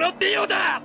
の美容だ